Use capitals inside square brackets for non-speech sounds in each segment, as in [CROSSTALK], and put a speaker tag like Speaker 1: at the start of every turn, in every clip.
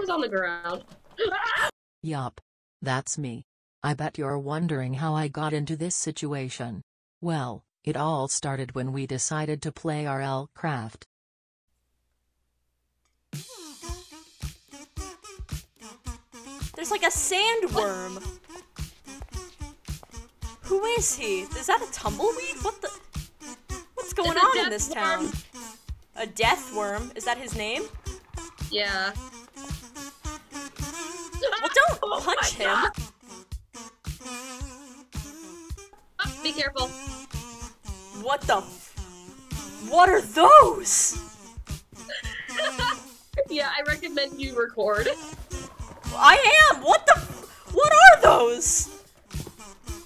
Speaker 1: was on the ground. [LAUGHS]
Speaker 2: Yup. That's me. I bet you're wondering how I got into this situation. Well, it all started when we decided to play RLCraft.
Speaker 3: There's like a sandworm. Who is he? Is that a tumbleweed? What the? What's going on in this
Speaker 1: worm.
Speaker 3: town? A death worm? Is that his name?
Speaker 1: Yeah.
Speaker 3: Well, don't [LAUGHS]
Speaker 1: Oh
Speaker 3: punch him.
Speaker 1: Oh, be careful.
Speaker 3: What the? What are those? [LAUGHS]
Speaker 1: Yeah, I recommend you record.
Speaker 3: I am. What the? What are those?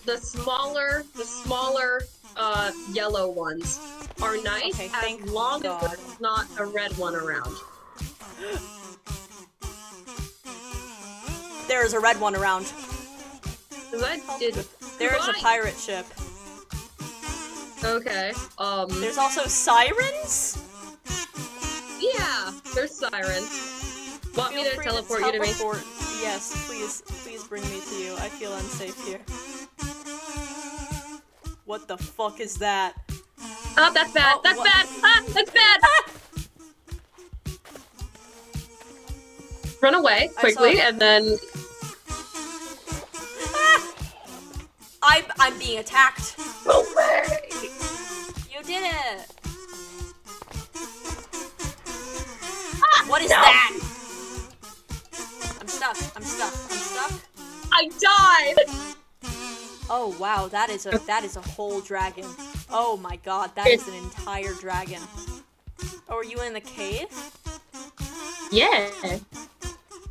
Speaker 1: The smaller, the smaller, uh, yellow ones are nice
Speaker 3: Okay,
Speaker 1: as long
Speaker 3: God.
Speaker 1: as there's not a red one around. [GASPS] [LAUGHS]
Speaker 3: There is a red one around.
Speaker 1: 'Cause I did.
Speaker 3: There is a pirate ship.
Speaker 1: Okay. Um.
Speaker 3: There's also sirens.
Speaker 1: Yeah, there's sirens. Want me
Speaker 3: Feel
Speaker 1: to
Speaker 3: free
Speaker 1: teleport you to me?
Speaker 3: Yes, please, please bring me to you. I feel unsafe here. What the fuck is that?
Speaker 1: Oh, that's bad.
Speaker 3: Oh,
Speaker 1: that's
Speaker 3: what-
Speaker 1: bad. Ah, that's bad. Run away quickly, and then
Speaker 3: I'm being attacked.
Speaker 1: away.
Speaker 3: You did it. Ah, what is
Speaker 1: no.
Speaker 3: that? I'm stuck. I'm stuck. I'm stuck.
Speaker 1: I died.
Speaker 3: Oh wow, that is a that is a whole dragon. Oh my god, that is an entire dragon. Oh, are you in the cave?
Speaker 1: Yeah.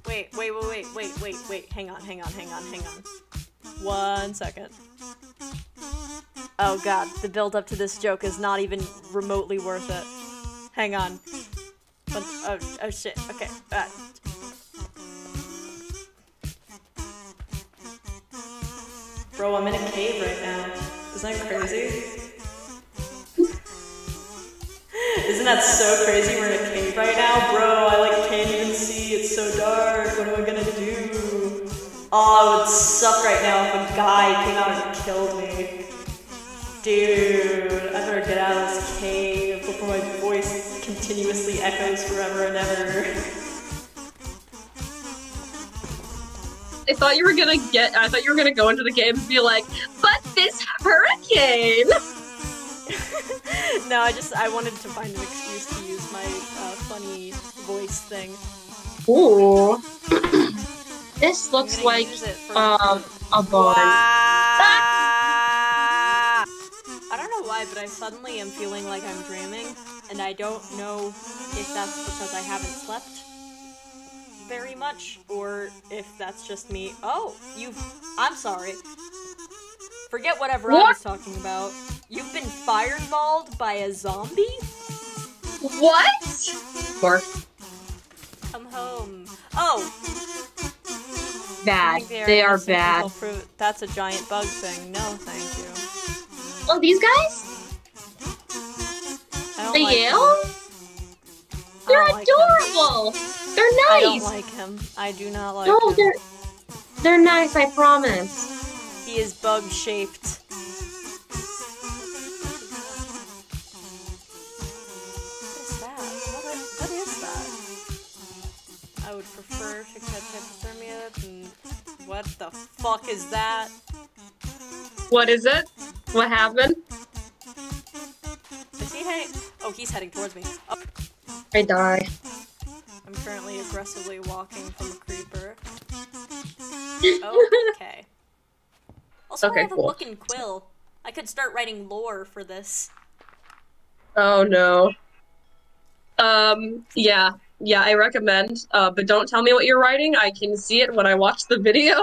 Speaker 3: Wait, wait, wait, wait, wait, wait, wait. Hang on, hang on, hang on, hang on. One second. Oh god, the build up to this joke is not even remotely worth it. Hang on. But, oh, oh shit. Okay. Uh, Bro, I'm in a cave right now. Isn't that crazy? Isn't that so crazy? We're in a cave right now, bro. I like can't even see. It's so dark. Oh, it would suck right now if a guy came out and killed me. Dude, I better get out of this cave before my voice continuously echoes forever and ever.
Speaker 1: I thought you were gonna get. I thought you were gonna go into the game and be like, "But this hurricane." [LAUGHS]
Speaker 3: no, I just I wanted to find an excuse to use my uh, funny voice thing.
Speaker 1: Ooh. This looks like
Speaker 3: use
Speaker 1: um a barn.
Speaker 3: I don't know why, but I suddenly am feeling like I'm dreaming, and I don't know if that's because I haven't slept very much, or if that's just me. Oh, you've. I'm sorry. Forget whatever I was talking about. You've been fireballed by a zombie?
Speaker 1: What? Bark.
Speaker 3: Come home. Oh, I
Speaker 1: Bad. They are bad.
Speaker 3: proven- That's a giant bug thing. No, thank you.
Speaker 1: Oh, these guys? The
Speaker 3: like
Speaker 1: Yale?
Speaker 3: I
Speaker 1: They're
Speaker 3: don't like
Speaker 1: adorable. They're nice.
Speaker 3: I don't like him. I do not like
Speaker 1: no,
Speaker 3: him.
Speaker 1: they're they're nice. I promise.
Speaker 3: He is bug shaped. Hypothermia than. What the fuck is that?
Speaker 1: What is it? What happened?
Speaker 3: Is he heading? Oh, he's heading towards me. Oh,
Speaker 1: I die.
Speaker 3: I'm currently aggressively walking from a creeper. Oh, [LAUGHS] okay. Also,
Speaker 1: Okay,
Speaker 3: I have
Speaker 1: cool.
Speaker 3: a looking quill. I could start writing lore for this.
Speaker 1: Oh no. Um. Yeah. Yeah. I recommend. Uh. But don't tell me what you're writing. I can see it when I watch the video.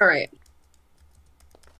Speaker 1: All right.